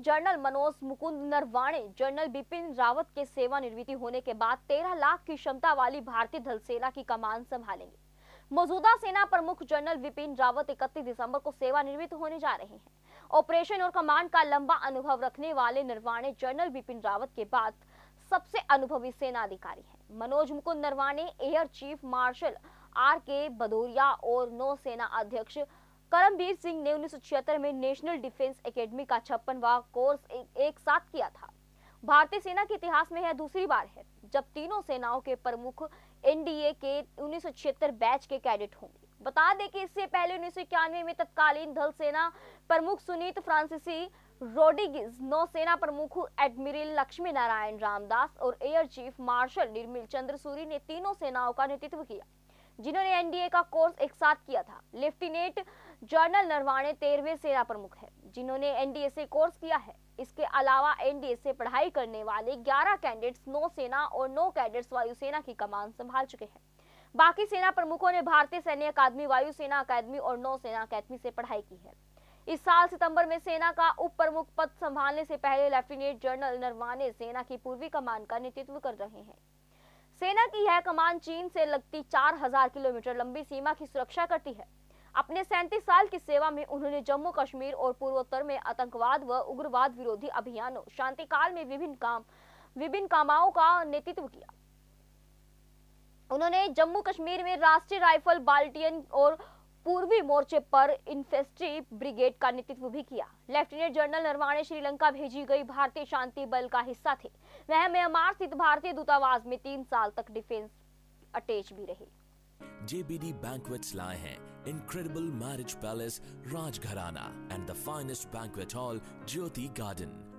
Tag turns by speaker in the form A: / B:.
A: General Manoj Mukund Naravane general Bipin Rawat के सेवानिवृत्ति होने के बाद 13 लाख की क्षमता वाली भारतीय थल सेना की कमान संभालेंगे। मौजूदा सेना प्रमुख जनरल बिपिन रावत 31 दिसंबर को सेवानिवृत्त होने जा रहे हैं। ऑपरेशन और कमांड का लंबा अनुभव रखने वाले नरवाणे जनरल बिपिन रावत के बाद सबसे अनुभवी सेना अधिकारी हैं। Manoj Mukund Naravane, air chief marshal R K Bhadauria और नौसेना अध्यक्ष करमबीर सिंह ने उन्नीस सौ छिहत्तर में नेशनल डिफेंस एकेडमी का छप्पनवा कोर्स एक, एक साथ किया था। भारतीय सेना के इतिहास में यह दूसरी बार है जब तीनों सेनाओं के प्रमुख एनडीए के उन्नीस बैच के कैडेट होंगे। बता दें कि इससे पहले उन्नीस सौ इक्यानवे में तत्कालीन थल सेना प्रमुख सुनीत फ्रांसीसी रोडिगिज नौसेना प्रमुख एडमिरल लक्ष्मी नारायण रामदास और air chief marshal Nirmal Chandra Suri ने तीनों सेनाओं का नेतृत्व किया। जिन्होंने एनडीए का कोर्स एक साथ किया था। लेफ्टिनेंट जनरल नरवाणे तेरहवे सेना प्रमुख है, जिन्होंने एनडीए से कोर्स किया है। इसके अलावा एनडीए से पढ़ाई करने वाले 11 कैडेट्स नौ सेना और नौ कैडेट्स वायुसेना की कमान संभाल चुके हैं। बाकी सेना प्रमुखों ने भारतीय सैन्य अकादमी, वायुसेना अकादमी और नौ सेना अकादमी से पढ़ाई की है। इस साल सितंबर में सेना का उप प्रमुख पद संभालने से पहले लेफ्टिनेंट जनरल नरवाने सेना की पूर्वी कमान का नेतृत्व कर रहे हैं। सेना की यह कमान चीन से लगती 4000 किलोमीटर लंबी सीमा की सुरक्षा करती है। अपने सैंतीस साल की सेवा में उन्होंने जम्मू कश्मीर और पूर्वोत्तर में आतंकवाद व उग्रवाद विरोधी अभियानों, शांति काल में विभिन्न काम, विभिन्न कामाओं का नेतृत्व किया। उन्होंने जम्मू कश्मीर में राष्ट्रीय राइफल, बाल्टियन और पूर्वी मोर्चे पर इन्फेस्ट्री ब्रिगेड का नेतृत्व भी किया। लेफ्टिनेंट जनरल नरवाणे श्रीलंका भेजी गई भारतीय शांति बल का हिस्सा थे। वह म्यांमार स्थित भारतीय दूतावास में तीन साल तक डिफेंस अटैच भी रहे।
B: JBD Banquets lie हैं। Incredible marriage palace, Rajgharana and the finest banquet hall, Jyoti Garden.